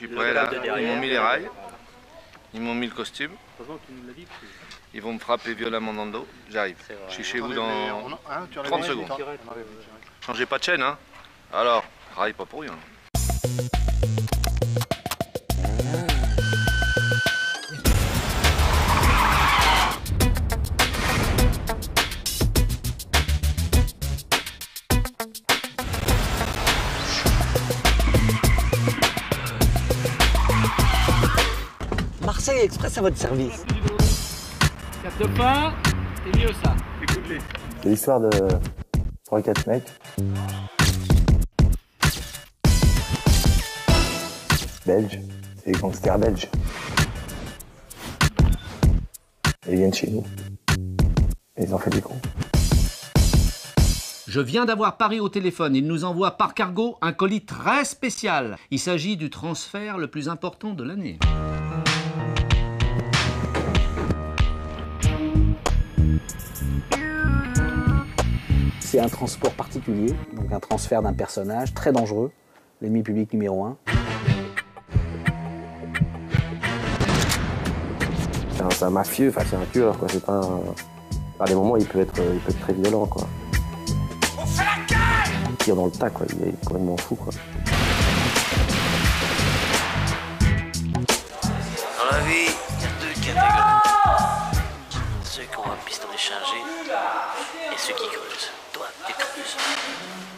Je suis prêt là, ils m'ont mis les rails, ils m'ont mis le costume. Ils vont me frapper violemment dans le dos, j'arrive. Je suis chez vous dans 30 secondes. Changez pas de chaîne, hein Alors, raille pas pour rien. Express à votre service. Pain, c'est mieux ça. C'est l'histoire de 3-4 mecs. Belges, c'est des gangsters belges. Et ils viennent chez nous. Et ils ont fait des cons. Je viens d'avoir Paris au téléphone. Il nous envoie par cargo un colis très spécial. Il s'agit du transfert le plus important de l'année. C'est un transport particulier, donc un transfert d'un personnage très dangereux, l'ennemi public numéro un. C'est un, c'est un mafieux, enfin c'est un tueur quoi. C'est pas un... À des moments il peut être, il peut être très violent quoi. Il tire dans le tas quoi, il est complètement fou quoi.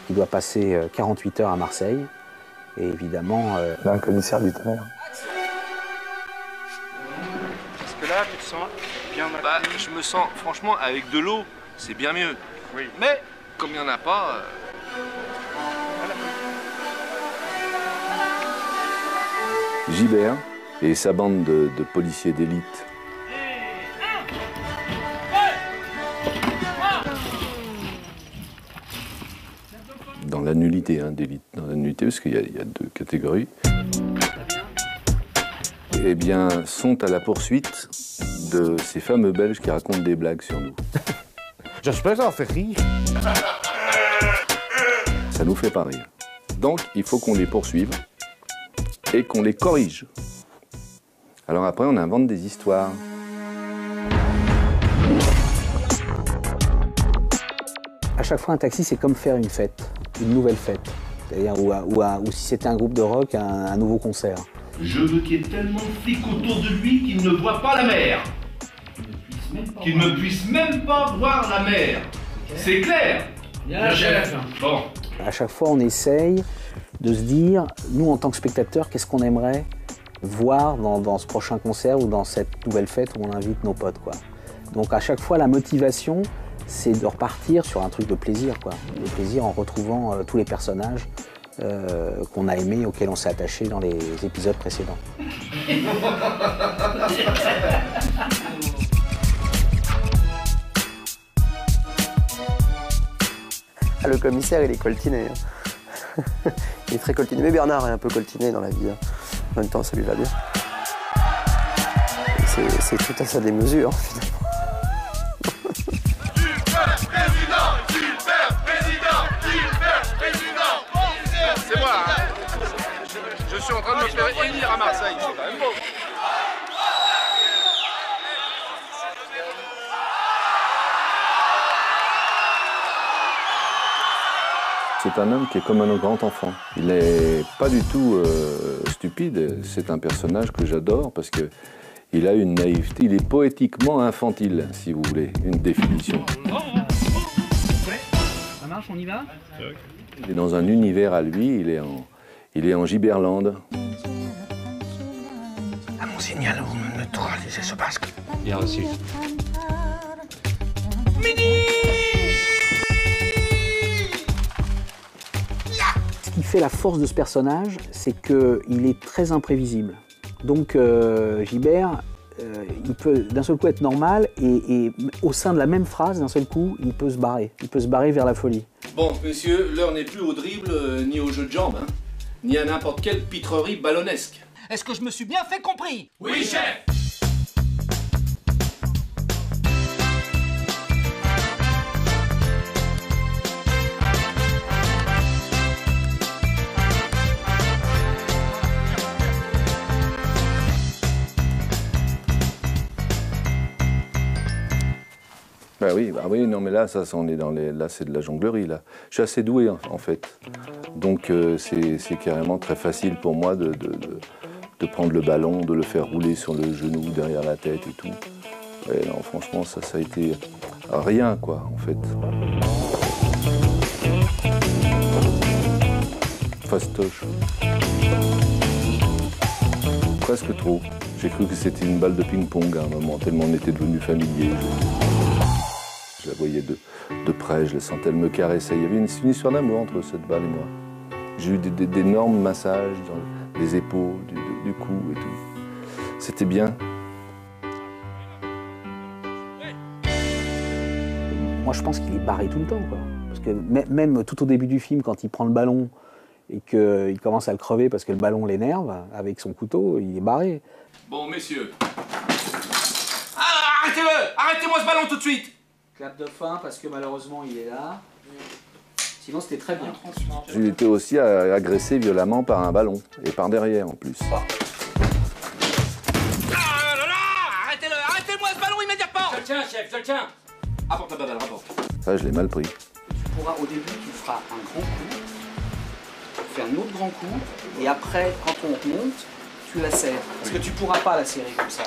Il doit passer euh, 48 heures à Marseille. Et évidemment, euh, Là un commissaire du tonnerre. Parce que là, tu te sens bien mal. Bah, je me sens, franchement, avec de l'eau, c'est bien mieux. Oui. Mais, comme il n'y en a pas, euh, Gibert et sa bande de, de policiers d'élite. La nullité hein, d'élite, dans la nullité, parce qu'il y, a- il y a deux catégories. Eh bien, sont à la poursuite de ces fameux Belges qui racontent des blagues sur nous. J'espère que ça en fait rire. Ça nous fait pas rire. Donc, il faut qu'on les poursuive et qu'on les corrige. Alors après, on invente des histoires. à chaque fois, un taxi, c'est comme faire une fête, une nouvelle fête. C'est-à-dire, ou, à- ou à- ou si c'était un groupe de rock, un, un nouveau concert. Je veux qu'il y ait tellement de flics autour de lui qu'il ne voit pas la mer. Qu'il ne puisse même pas voir la mer. C'est clair Bien, chef. Bon. À chaque fois, on essaye de se dire, nous, en tant que spectateurs, qu'est-ce qu'on aimerait voir dans, dans ce prochain concert ou dans cette nouvelle fête où on invite nos potes, quoi. Donc, à chaque fois, la motivation, c'est de repartir sur un truc de plaisir, quoi. De plaisir en retrouvant euh, tous les personnages euh, qu'on a aimés, auxquels on s'est attaché dans les épisodes précédents. Ah, le commissaire il est coltiné. hein. il est très coltiné. Mais Bernard est un peu coltiné dans la vie. hein. En même temps ça lui va bien. C'est, tout à sa démesure finalement. c'est Marseille, c'est quand même beau. C'est un homme qui est comme un grand enfant. Il n'est pas du tout euh, stupide. C'est un personnage que j'adore parce que il a une naïveté. Il est poétiquement infantile, si vous voulez, une définition. Ça marche, on y va? Il est dans un univers à lui. Il est en, il est en Giberland. Signal, vous me neutralisez ce basque. Bien reçu. Ce qui fait la force de ce personnage, c'est qu'il est très imprévisible. Donc euh, Gilbert, euh, il peut d'un seul coup être normal et, et au sein de la même phrase, d'un seul coup, il peut se barrer. Il peut se barrer vers la folie. Bon, messieurs, l'heure n'est plus au dribble, euh, ni au jeu de jambes, hein, ni à n'importe quelle pitrerie ballonnesque. Est-ce que je me suis bien fait compris? Oui, chef. Ben oui, ah oui, non mais là, ça, on est dans les, là, c'est de la jonglerie là. Je suis assez doué en fait, donc euh, c'est carrément très facile pour moi de de prendre le ballon, de le faire rouler sur le genou, derrière la tête et tout. Franchement, ça, ça a été rien quoi, en fait. Fastoche. Presque trop. J'ai cru que c'était une balle de ping-pong à un moment, tellement on était devenu familier. Je, la voyais de, de près, je la sentais, me caressait. Il y avait une, une histoire d'amour entre cette balle et moi. J'ai eu d'énormes massages les épaules, du, du- du cou et tout. C'était bien. Moi, je pense qu'il est barré tout le temps. Quoi. Parce que mê- même tout au début du film, quand il prend le ballon et qu'il commence à le crever parce que le ballon l'énerve, avec son couteau, il est barré. Bon, messieurs. Ah, arrêtez-le Arrêtez-moi ce ballon tout de suite Clap de fin parce que malheureusement, il est là. Sinon, c'était très bien. J'ai été aussi agressé violemment par un ballon, et par derrière en plus. Ah là là Arrêtez-le Arrêtez-moi ce ballon immédiatement Je le tiens, chef, je le tiens Apporte la balle, rapporte. Ça, je l'ai mal pris. Tu pourras, au début, tu feras un grand coup, tu fais un autre grand coup, et après, quand on remonte, tu la serres. Parce que tu pourras pas la serrer comme ça,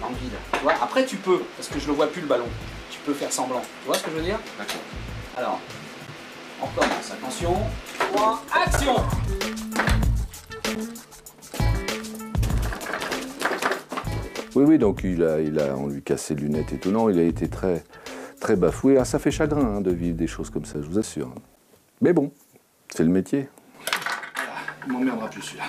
dans le vide. Tu vois après, tu peux, parce que je ne vois plus le ballon. Tu peux faire semblant. Tu vois ce que je veux dire? D'accord. Alors, on commence. Attention. 3, action Oui, oui, donc il a, il a, on lui cassé les lunettes et tout. Non, il a été très, très bafoué. Ah, ça fait chagrin hein, de vivre des choses comme ça, je vous assure. Mais bon, c'est le métier. Il m'emmerdera plus celui-là.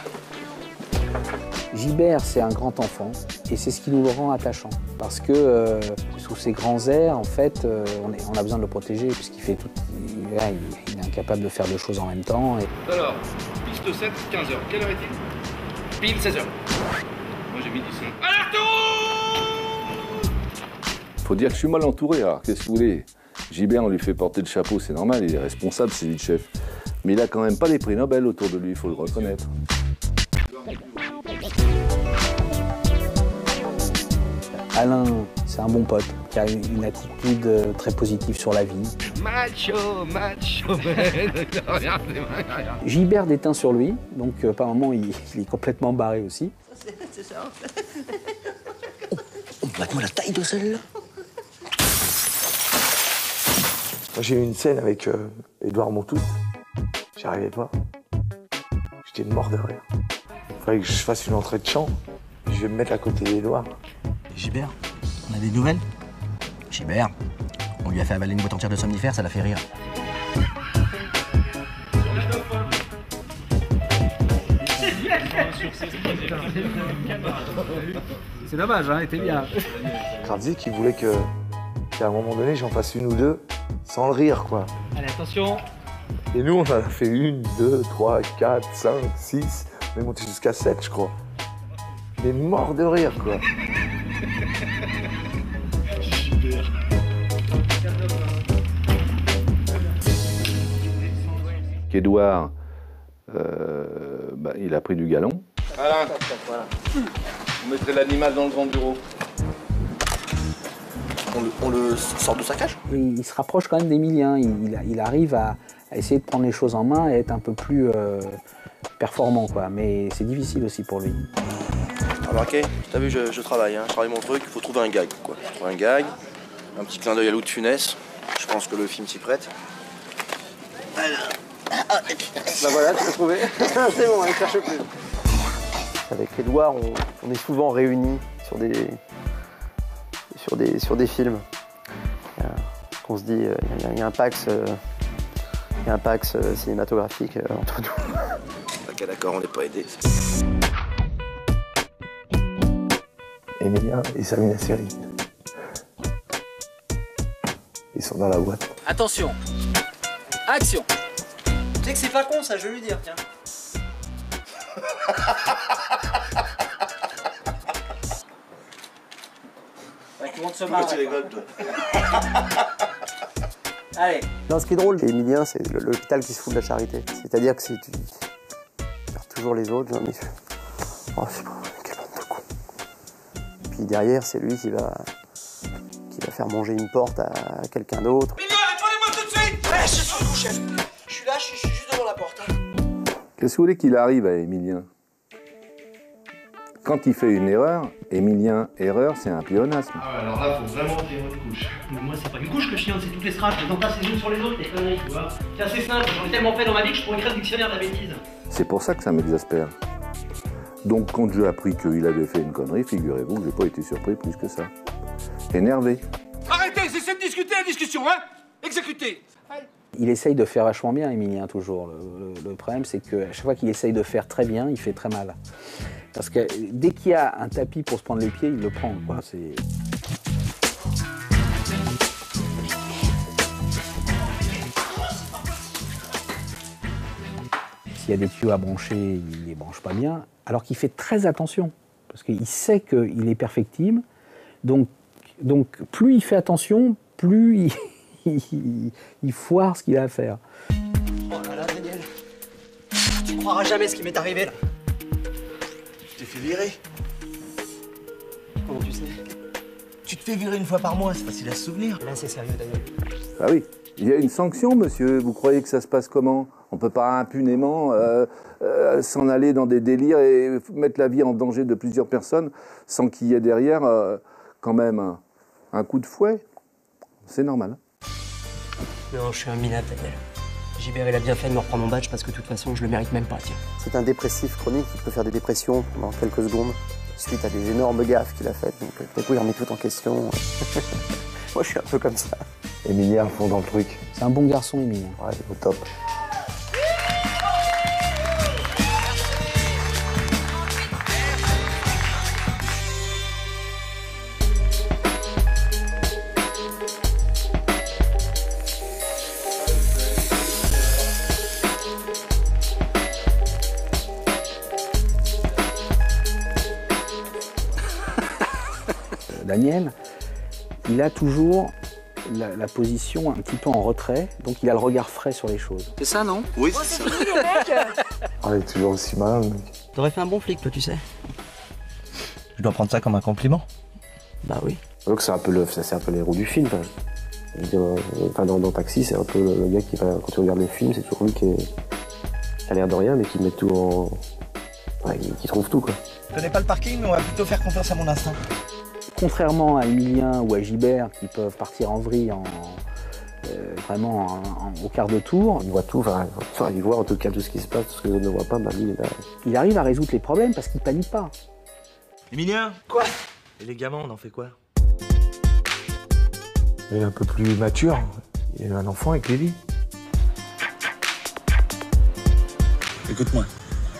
Gilbert, c'est un grand enfant, et c'est ce qui nous le rend attachant. Parce que euh, sous ses grands airs, en fait, euh, on, est- on a besoin de le protéger, puisqu'il fait tout. Il, là, il- il est incapable de faire deux choses en même temps. et- Alors, piste 7, 15h. Quelle heure est-il? Pile 16h. Moi j'ai mis 10 Faut dire que je suis mal entouré. Alors, qu'est-ce que vous voulez? Gilbert, on lui fait porter le chapeau, c'est normal, il est responsable, c'est lui le chef. Mais il a quand même pas les prix Nobel autour de lui, il faut le reconnaître. Alain, c'est un bon pote, qui a une attitude euh, très positive sur la vie. Macho, macho. Gilbert déteint sur lui, donc euh, par moment, il, il est complètement barré aussi. C'est ça. Regarde-moi la taille de celle-là. Moi, j'ai eu une scène avec euh, Edouard Montout. J'y arrivais pas. J'étais mort de rire. Il fallait que je fasse une entrée de chant. Je vais me mettre à côté d'Edouard. Gilbert, on a des nouvelles? Gilbert, on lui a fait avaler une boîte entière de somnifères, ça l'a fait rire. C'est dommage, hein, était bien. Kardzik, il voulait que, qu'à un moment donné, j'en fasse une ou deux sans le rire, quoi. Allez, attention. Et nous, on en a fait une, deux, trois, quatre, cinq, six. On est monté jusqu'à sept, je crois. Il est mort de rire, quoi. Qu'Edouard, euh, bah, il a pris du galon. Alain, vous mettrez l'animal dans le grand bureau. On le, sort de sa cage? Il se rapproche quand même d'Emilien. Il, il- il arrive à, à essayer de prendre les choses en main et être un peu plus euh, performant, quoi. Mais c'est difficile aussi pour lui. Remarquez, t'as vu, je, je travaille, hein, je travaille mon truc, il faut trouver un gag, quoi. Trouver un gag, un petit clin d'œil à Lou de Funès, je pense que le film s'y prête. Bah voilà, tu l'as trouvé. c'est bon, elle cherche plus. Avec Edouard, on, on est souvent réunis sur des, sur des, sur des films. Euh, qu'on se dit, euh, il y, a- il y a un pax, euh, il y a un pax euh, cinématographique euh, entre nous. Ok, d'accord, on n'est pas aidé. Emilien et Samina Seri. Ils sont dans la boîte. Attention. Action. Sais que c'est pas con ça, je vais lui dire, tiens. tout le monde se Pourquoi tu rigoles, toi Allez. Non, ce qui est drôle chez Emilien, c'est l'hôpital qui se fout de la charité. C'est-à-dire que c'est tu perds toujours les autres. genre, mais oh, c'est pas quelle bande de cons. Puis derrière, c'est lui qui va qui va faire manger une porte à quelqu'un d'autre. Emilien, répondez-moi tout de suite Eh, je suis le chef Je suis là, je suis Qu'est-ce que vous voulez qu'il arrive à Emilien Quand il fait une erreur, Emilien, erreur, c'est un pléonasme. Ah ouais, alors là, faut vraiment tirer une couche. Moi, c'est pas une couche que je tiens, c'est toutes les strates. Je les entasse les unes sur les autres, les conneries, tu vois. C'est assez simple, j'en ai tellement fait dans ma vie que je pourrais écrire le dictionnaire de la bêtise. C'est pour ça que ça m'exaspère. Donc quand j'ai appris qu'il avait fait une connerie, figurez-vous que j'ai pas été surpris plus que ça. Énervé. Arrêtez, c'est de discuter la discussion, hein Exécutez Il essaye de faire vachement bien, Emilien, toujours. Le, problème, c'est qu'à chaque fois qu'il essaye de faire très bien, il fait très mal. Parce que dès qu'il y a un tapis pour se prendre les pieds, il le prend. S'il y a des tuyaux à brancher, il ne les branche pas bien, alors qu'il fait très attention. Parce qu'il sait qu'il est perfectible. Donc, plus il fait attention, plus il, il, il foire ce qu'il a à faire. Oh là là, Daniel. Tu croiras jamais ce qui m'est arrivé là. Je t'ai fait virer. Comment tu sais? Tu te fais virer une fois par mois, c'est facile à se souvenir. Là, c'est sérieux, Daniel. Ah oui, il y a une sanction, monsieur. Vous croyez que ça se passe comment? On peut pas impunément euh, euh, s'en aller dans des délires et mettre la vie en danger de plusieurs personnes sans qu'il y ait derrière euh, quand même un, un coup de fouet? C'est normal. Non, je suis un minable, Daniel. Gilbert, il a bien fait de me reprendre mon badge parce que de toute façon, je le mérite même pas, tiens. C'est un dépressif chronique, il peut faire des dépressions pendant quelques secondes suite à des énormes gaffes qu'il a faites. Donc euh, coup, il remet tout en question. Moi, je suis un peu comme ça. Emilien fond dans le truc. C'est un bon garçon, Emilien. Ouais, il est au top. Daniel, il a toujours la, la position un petit peu en retrait, donc il a le regard frais sur les choses. C'est ça, non? Oui, c'est ça. Ah, il est toujours aussi malin, le mec. T'aurais fait un bon flic, toi, tu sais. Je dois prendre ça comme un compliment. Bah oui. Donc c'est un peu le, ça, c'est un peu l'héros du film. Enfin, euh, dans, dans Taxi, c'est un peu le, gars qui quand tu regardes le film, c'est toujours lui qui, est, qui a l'air de rien, mais qui met tout en, ouais, qui, qui trouve tout quoi. Je connais pas le parking, mais on va plutôt faire confiance à mon instinct. Contrairement à Emilien ou à Gilbert, qui peuvent partir en vrille en, euh, vraiment en- en- au quart de tour, Il voit tout, enfin, il voit en tout cas tout ce qui se passe, tout ce que autres ne voient pas, bah lui, il est là. il arrive à résoudre les problèmes parce qu'il panique pas. Emilien Quoi? Et les gamins, on en fait quoi? Il est un peu plus mature. Il a eu un enfant avec Lily. Écoute-moi,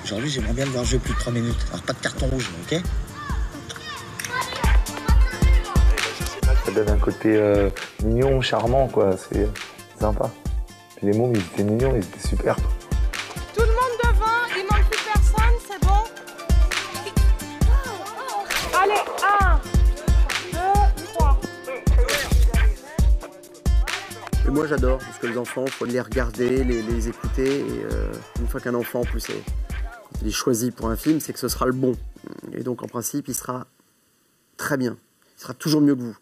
aujourd'hui j'aimerais bien le voir jouer plus de 3 minutes. Alors pas de carton rouge, ok? Donne un côté euh, mignon, charmant, quoi. C'est sympa. Puis les mômes, ils étaient mignons, ils étaient super. Tout le monde devant, il manque plus personne, c'est bon? Allez, un, deux, trois. Et moi j'adore, parce que les enfants, faut les regarder, les, les écouter, et euh, une fois qu'un enfant, en plus, est, quand il est choisi pour un film, c'est que ce sera le bon. Et donc en principe, il sera très bien. Il sera toujours mieux que vous.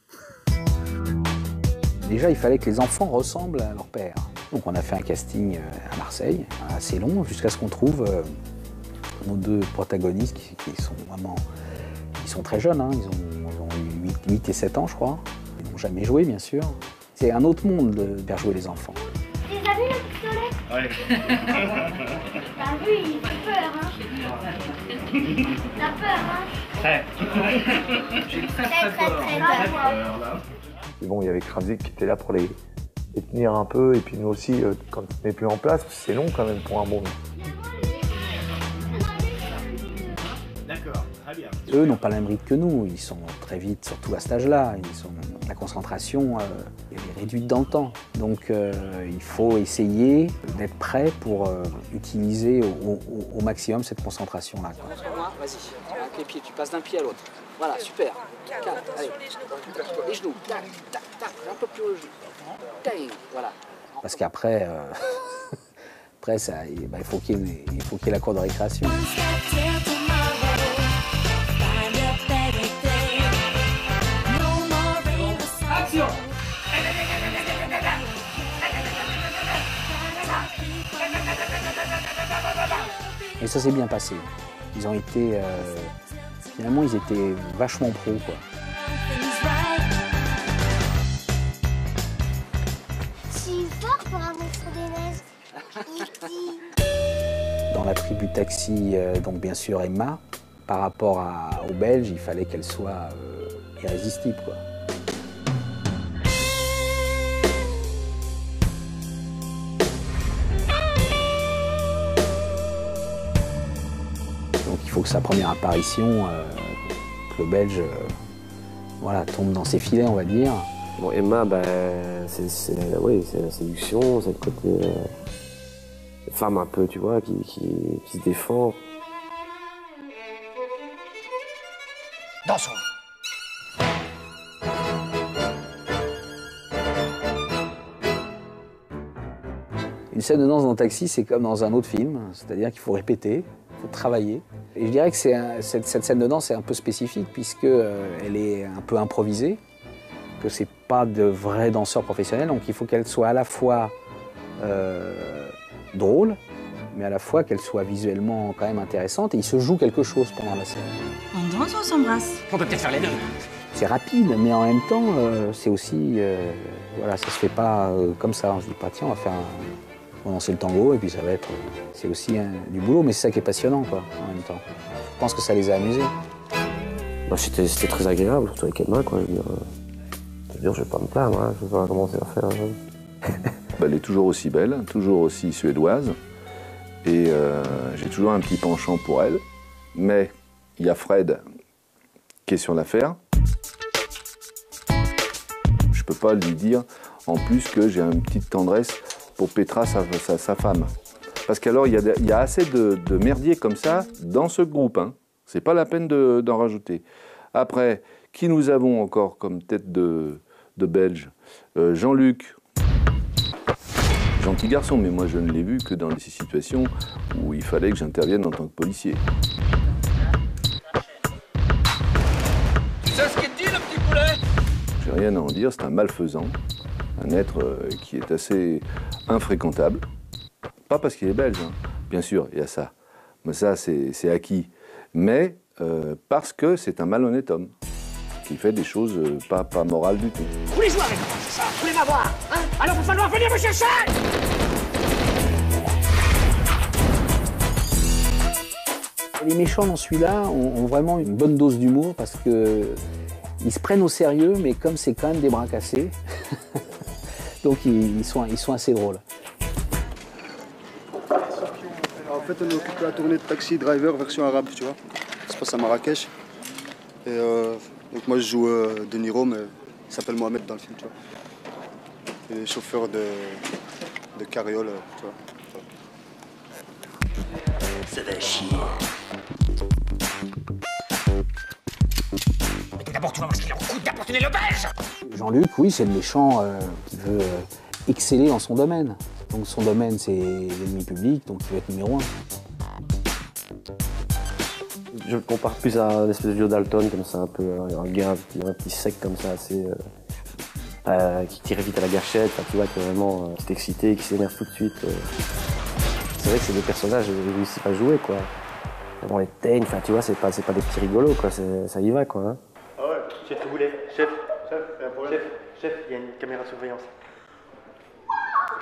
Déjà, il fallait que les enfants ressemblent à leur père. Donc on a fait un casting euh, à Marseille, assez long, jusqu'à ce qu'on trouve euh, nos deux protagonistes qui, sont vraiment... Ils sont très jeunes, hein, ils, ont, ils ont eu 8, 8 et 7 ans, je crois. Ils n'ont jamais joué, bien sûr. C'est un autre monde de faire jouer les enfants. Tu les as vus, le pistolet Ouais. T'as vu, il fait peur, hein T'as peur, hein Très. J'ai très très très très peur. Mais bon, il y avait Kravzik qui était là pour les, les tenir un peu, et puis nous aussi, euh, quand on n'est plus en place, c'est long quand même pour un môme. D'accord, très bien. Eux n'ont pas le même rythme que nous, ils sont très vite, surtout à cet âge-là. Ils sont, la concentration euh, est réduite dans le temps. Donc euh, il faut essayer d'être prêt pour euh, utiliser au, au- au maximum cette concentration-là. vas-y. Avec les pieds, tu passes d'un pied à l'autre. Voilà, super. Calme, les genoux. Tac, tac, tac, un peu plus haut. Voilà. Parce qu'après, après, il, faut qu'il y, ait la cour de récréation. Et ça s'est bien passé. Ils ont été... Euh, finalement, ils étaient vachement pros, quoi. Fort pour un des. Dans la tribu taxi, euh, donc bien sûr Emma, par rapport à- aux Belges, il fallait qu'elle soit euh, irrésistible, quoi. Faut que sa première apparition, euh, que le Belge euh, voilà, tombe dans ses filets, on va dire. Bon, Emma, ben, c'est la séduction, c'est le côté euh, femme un peu, tu vois, qui, qui, qui se défend. Dansons. Une scène de danse dans le taxi, c'est comme dans un autre film, c'est-à-dire qu'il faut répéter, il faut travailler. Et je dirais que un- cette, cette scène de danse est un peu spécifique puisque euh, elle est un peu improvisée, que c'est pas de vrais danseurs professionnels, donc il faut qu'elle soit à la fois euh, drôle, mais à la fois qu'elle soit visuellement quand même intéressante. Et il se joue quelque chose pendant la scène. On danse ou on s'embrasse On peut peut-être faire les deux. C'est rapide, mais en même temps, euh, c'est aussi. euh, voilà, ça se fait pas euh, comme ça. On se dit pas, tiens, on va faire un. On va danser le tango, et puis ça va être. C'est aussi hein, du boulot, mais c'est ça qui est passionnant, quoi, en même temps. Je pense que ça les a amusés. Bah, C'était très agréable, surtout avec Emma, quoi. Je veux dire, euh, je, veux dire, je vais pas me plaindre, hein, je vais pas commencer à faire. euh, Bah, elle est toujours aussi belle, toujours aussi suédoise. Et euh, j'ai toujours un petit penchant pour elle. Mais il y a Fred qui est sur l'affaire. Je peux pas lui dire en plus que j'ai une petite tendresse pour Petra, sa, sa- sa femme. Parce qu'alors, il y, a y assez de, de merdier comme ça dans ce groupe. Hein. C'est pas la peine de- d'en rajouter. Après, qui nous avons encore comme tête de, de Belge? Euh, Jean-Luc, Gentil garçon, mais moi je ne l'ai vu que dans des situations où il fallait que j'intervienne en tant que policier. Tu sais ce qu'il dit, le petit poulet? J'ai rien à en dire, c'est un malfaisant, un être euh, qui est assez infréquentable. Pas parce qu'il est belge, hein. bien sûr, il y a ça. Mais ça, c'est acquis. Mais euh, parce que c'est un malhonnête homme, qui fait des choses euh, pas, pas morales du tout. Vous voulez jouer avec moi, c'est ça Vous voulez m'avoir hein Alors il va falloir venir me chercher Les méchants dans celui-là ont, ont vraiment une bonne dose d'humour parce que ils se prennent au sérieux, mais comme c'est quand même des bras cassés, donc ils, sont, ils sont assez drôles. En fait, on est occupé à la tournée de Taxi Driver version arabe, tu vois. Ça se passe à Marrakech. Et euh, donc moi, je joue euh, De Niro, mais il s'appelle Mohamed dans le film, tu vois. Il est chauffeur de, de carriole, euh, tu vois. Ça va chier. Mais d'abord, tu vas voir ce qu'il en coûte d'apporter le belge Jean-Luc, oui, c'est le méchant euh, veut euh, exceller dans son domaine. Donc son domaine, c'est l'ennemi public, donc il veut être numéro un. Je le compare plus à un espèce de Joe Dalton, comme ça, un peu un, un gars, un petit, un petit sec comme ça, assez. euh, euh, qui tire vite à la gâchette, enfin, tu vois, qui est vraiment. euh, qui est excité, qui s'énerve tout de suite. euh. C'est vrai que c'est des personnages que j'ai réussi à jouer, quoi. Vraiment les teignes, enfin, tu vois, c'est pas, c'est pas des petits rigolos, quoi, ça y va, quoi. hein. Ah ouais, chef, vous voulez Chef, chef, il y a un problème. Chef, chef, il y a une caméra de surveillance.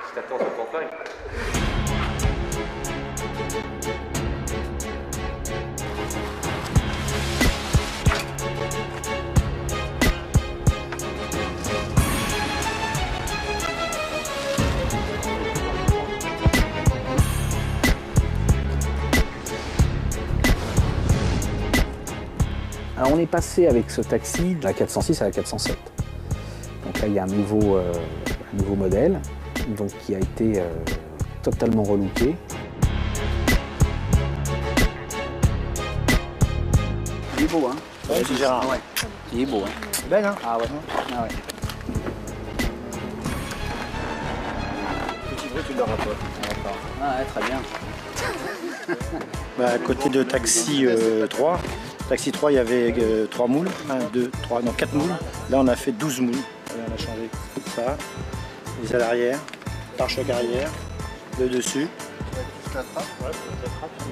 Si t'attends sur ton est passé avec ce taxi de la 406 à la 407. Donc là il y a un nouveau, euh, un nouveau modèle donc, qui a été euh, totalement relooké. Il est beau hein Ouais, c'est Gérard. Ouais. Il est beau hein Belle, hein Ah ouais. Ah ouais. Petit bruit, tu pas. Ah ouais, très bien. Bah, à côté de Taxi euh, 3, Taxi 3, il y avait 3 moules. 1, 2, 3, non 4 moules. Là, on a fait 12 moules. Allez, on a changé ça, les ailes arrière, pare-choc arrière, le dessus,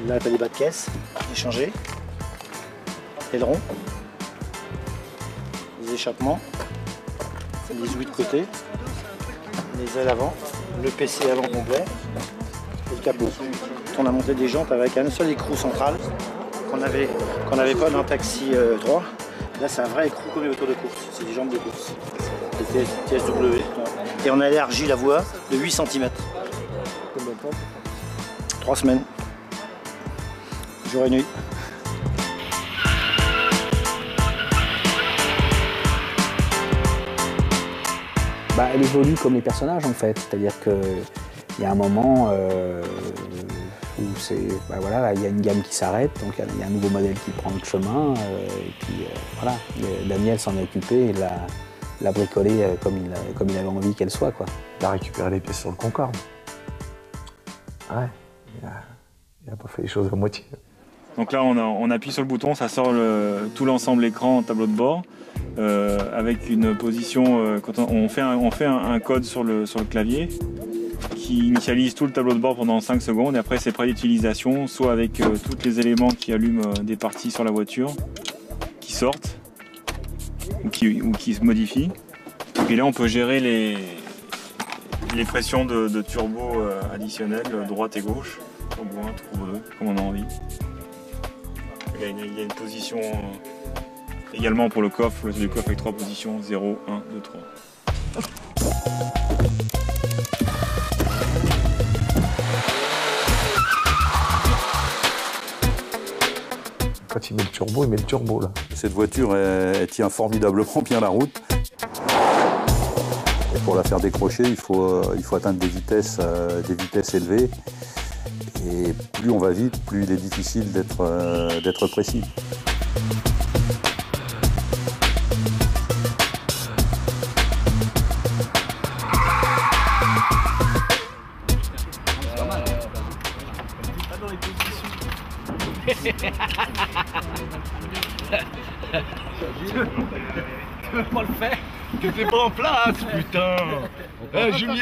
Là, tu as des bas de caisse, échangés. Aileron. Les échappements. Les ouïes de côté. Les ailes avant. Le PC avant complet. Et le capot. On a monté des jantes avec un seul écrou central qu'on n'avait pas dans taxi euh, 3. Là, c'est un vrai écrou comme les voitures de course. C'est des jambes de course. Des TS TSW. Et on a élargi la voie de 8 cm. Combien de temps Trois semaines. Jour et nuit. Bah, elle évolue comme les personnages en fait, c'est-à-dire qu'il y a un moment euh, c'est, bah, voilà, il y a une gamme qui s'arrête, donc il y a- un nouveau modèle qui prend le chemin, euh, et puis euh, voilà, Daniel s'en est occupé et l'a, l'a bricolé euh, comme il, comme il avait envie qu'elle soit quoi. Il a récupéré les pièces sur le Concorde. Ouais, il a, il a pas fait les choses à moitié. Donc là, on, appuie sur le bouton, ça sort tout l'ensemble écran, tableau de bord, euh, avec une position. euh, on, fait, un, code sur le, clavier qui initialise tout le tableau de bord pendant 5 secondes. Et après, c'est prêt d'utilisation, soit avec euh, tous les éléments qui allument des parties sur la voiture, qui sortent ou qui, se modifient. Et là, on peut gérer les, pressions de, turbo additionnelles, droite et gauche, turbo 1, turbo 2, comme on a envie. Il y a une, il y a une position euh, également pour le coffre, le du coffre avec trois positions 0, 1, 2, 3. Quand il met le turbo, il met le turbo là. Cette voiture, elle, elle tient formidablement bien la route. Et pour la faire décrocher, il faut, euh, il faut atteindre des vitesses, euh, des vitesses élevées. Et plus on va vite, plus il est difficile d'être euh, précis. T'étais pas en place, putain. Eh, Julienne.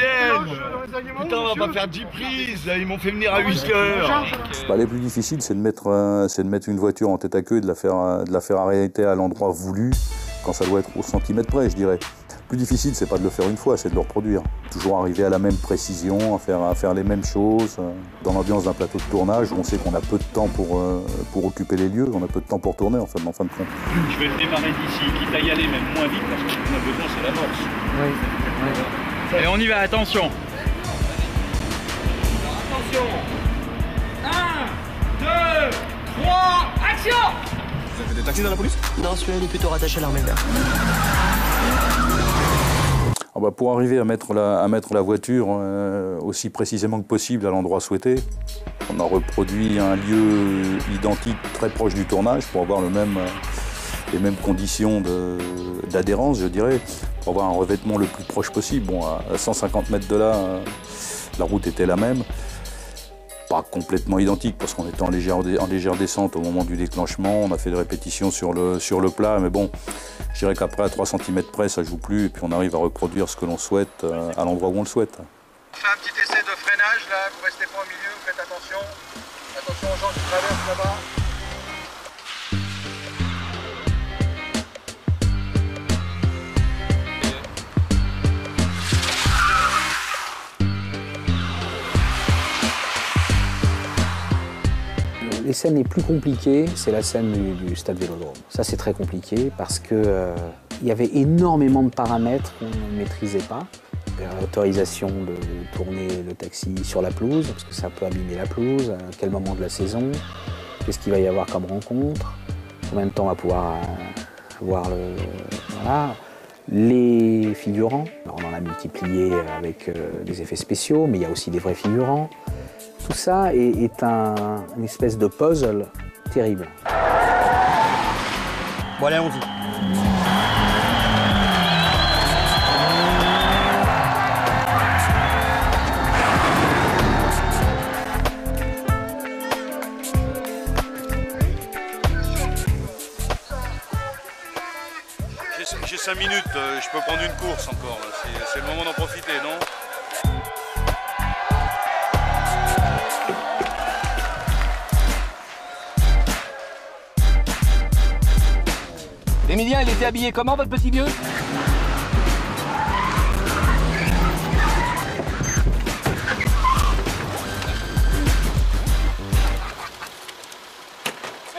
Putain, on va pas faire 10 prises. Ils m'ont fait venir à 8 heures. Bah, les plus difficiles, c'est de, mettre, euh, c'est de mettre une voiture en tête à queue et de la faire, euh, de la faire arrêter à l'endroit voulu, quand ça doit être au centimètre près, je dirais. Le plus difficile, c'est pas de le faire une fois, c'est de le reproduire. Toujours arriver à la même précision, à faire, à faire les mêmes choses. euh, Dans l'ambiance d'un plateau de tournage, où on sait qu'on a peu de temps pour, euh, pour occuper les lieux, on a peu de temps pour tourner en fin, en fin de compte. Je vais le démarrer d'ici, quitte à y aller même moins vite, parce que ce qu'on a besoin, c'est l'amorce. Et on y va, attention. Attention 1, 2, 3, action Vous avez des taxis dans la police? Non, celui-là il est plutôt rattaché à l'armée de l'air. Ah bah, pour arriver à mettre la, voiture euh, aussi précisément que possible à l'endroit souhaité, on a reproduit un lieu identique très proche du tournage pour avoir euh, les mêmes conditions d'adhérence, je dirais, pour avoir un revêtement le plus proche possible. Bon, à à 150 mètres de là, euh, la route était la même. Pas complètement identique parce qu'on était en légère, en légère descente au moment du déclenchement. On a fait des répétitions sur le plat, mais bon, je dirais qu'après à 3 cm près, ça joue plus et puis on arrive à reproduire ce que l'on souhaite euh, à l'endroit où on le souhaite. On fait un petit essai de freinage là, vous restez pas au milieu, vous faites attention. Attention aux gens qui traversent là-bas. Les scènes les plus compliquées, c'est la scène du, stade Vélodrome. Ça, c'est très compliqué parce que euh, y avait énormément de paramètres qu'on ne maîtrisait pas. Euh, Autorisation de tourner le taxi sur la pelouse, parce que ça peut abîmer la pelouse, à quel moment de la saison, qu'est-ce qu'il va y avoir comme rencontre, combien de temps on va pouvoir euh, avoir le. Voilà. Les figurants, on en a multiplié avec des effets spéciaux, mais il y a aussi des vrais figurants. Tout ça est, est un, une espèce de puzzle terrible. Bon, allez, allons-y. J'ai- J'ai 5 minutes, euh, je peux prendre une course encore. C'est le moment d'en profiter, non? Emilien, il était habillé comment, votre petit vieux Mais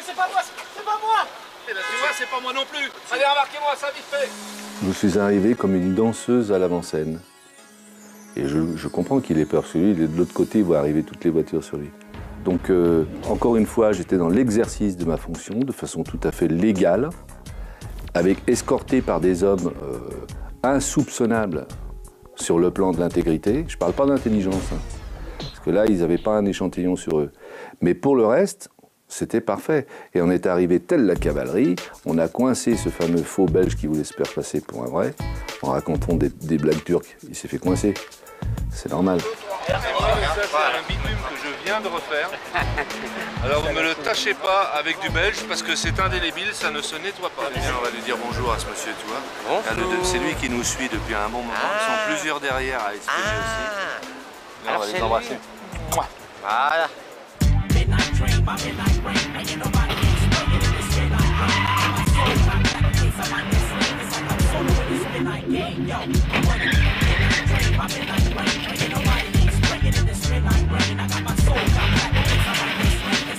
c'est pas moi, c'est pas moi tu vois, c'est pas moi non plus. Allez, remarquez-moi ça vite fait. Je suis arrivé comme une danseuse à l'avant-scène. Et je, je comprends qu'il ait peur, parce que lui, il est de l'autre côté, il voit arriver toutes les voitures sur lui. Donc, euh, encore une fois, j'étais dans l'exercice de ma fonction, de façon tout à fait légale, avec escorté par des hommes euh, insoupçonnables sur le plan de l'intégrité. Je ne parle pas d'intelligence, hein, parce que là, ils n'avaient pas un échantillon sur eux. Mais pour le reste, c'était parfait. Et on est arrivé telle la cavalerie, on a coincé ce fameux faux belge qui voulait se faire passer pour un vrai, en racontant des, des blagues turques. Il s'est fait coincer. C'est normal. Ça, c'est un bitume que je viens de refaire. Alors vous me le tâchez pas avec du belge parce que c'est indélébile, ça ne se nettoie pas. Viens, on va lui dire bonjour à ce monsieur, tu vois. Ah, C'est lui qui nous suit depuis un bon moment. Ils sont plusieurs derrière à espionner aussi. Viens, on va les embrasser. Voilà. I got my soul, got my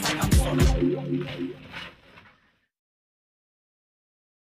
like, I'm solo.